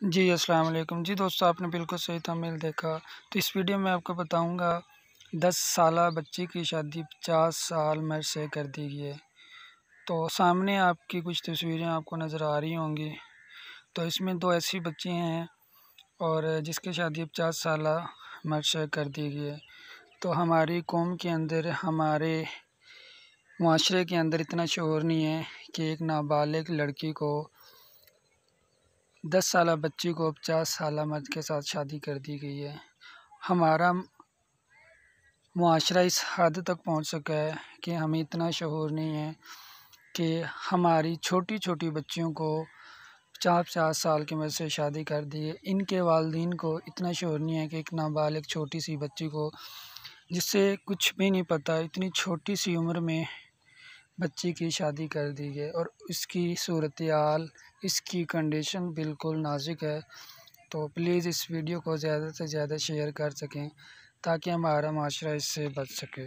जी, अस्सलाम वालेकुम। जी दोस्तों, आपने बिल्कुल सही तमिल देखा। तो इस वीडियो में आपको बताऊँगा, दस साल बच्ची की शादी पचास साल मर्द से कर दी गई है। तो सामने आपकी कुछ तस्वीरें आपको नज़र आ रही होंगी। तो इसमें दो ऐसी बच्ची हैं और जिसकी शादी पचास साल मर्द से कर दी गई है। तो हमारी कौम के अंदर, हमारे माशरे के अंदर इतना शोर नहीं है कि एक नाबालिग लड़की को दस साल बच्ची को पचास साल मर्द के साथ शादी कर दी गई है। हमारा मुआशरा इस हद तक पहुँच सका है कि हमें इतना शहूर नहीं है कि हमारी छोटी छोटी बच्चियों को पचास पचास साल की उम्र से शादी कर दी है। इनके वालदेन को इतना शोर नहीं है कि एक नाबालिग छोटी सी बच्ची को, जिससे कुछ भी नहीं पता, इतनी छोटी सी उम्र में बच्ची की शादी कर दी गई और इसकी सूरत हाल, इसकी कंडीशन बिल्कुल नाजुक है। तो प्लीज़ इस वीडियो को ज़्यादा से ज़्यादा शेयर कर सकें ताकि हमारा माशरा इससे बच सके।